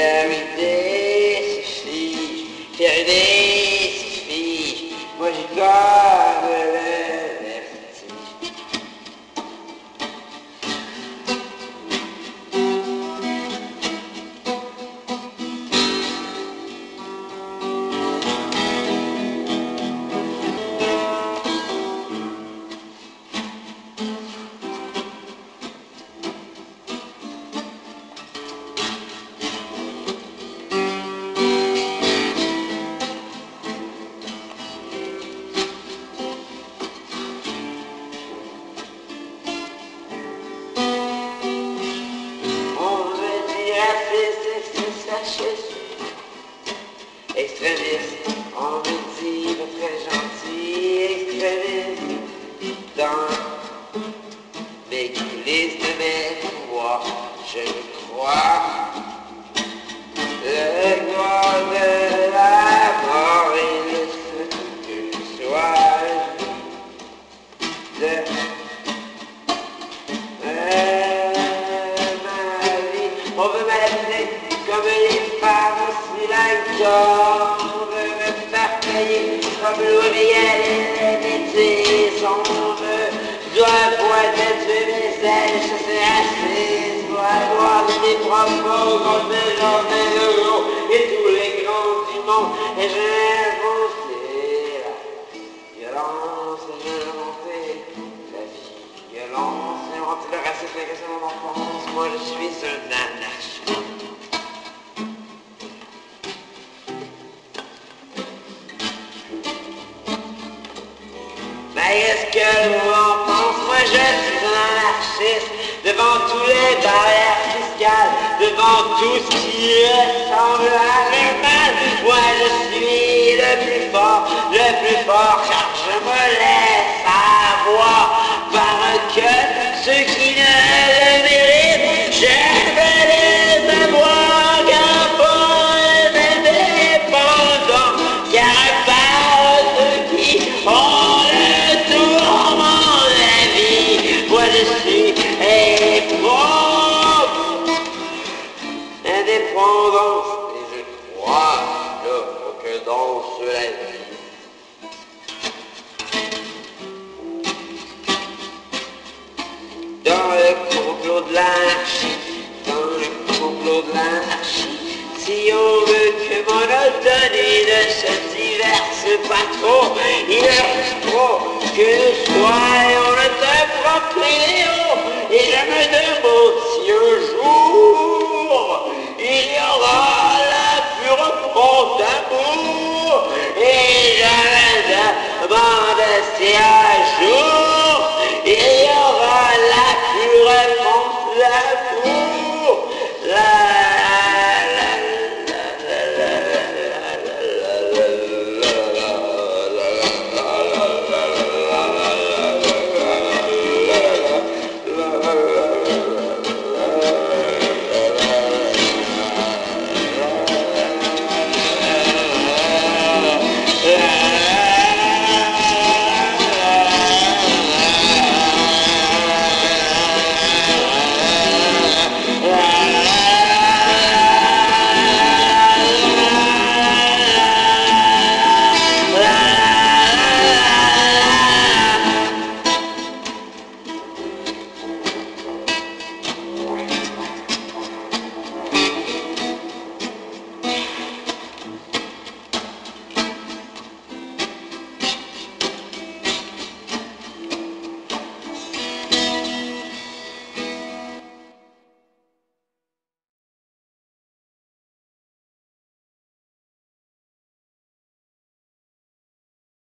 Yeah, anarchisme. Extrémiste, on me dit très gentil, extrémiste, dans mes coulisses de mes pouvoirs, je crois. Le gloire de la mort et le sois de faire payer comme Miguel et pointer tuer mes ailes, chasser assez. Avoir des propos euros et tous les grands du monde. Et j'ai inventé la violence, et inventé la. Violence, j'ai inventé le racisme, et c'est mon enfance. Moi je suis un anarchiste. Est-ce que vous en pensez Moi je suis un anarchiste devant tous les barrières fiscales, devant tout ce qui ressemble à. Moi je suis le plus fort, le plus fort car je me laisse avoir Dans le complot de l'anarchie, dans le complot de l'anarchie, si on veut que monotonie ne se diverse pas trop, il est trop que nous soyons notre propre idéal. Et je me demande si un jour celestial.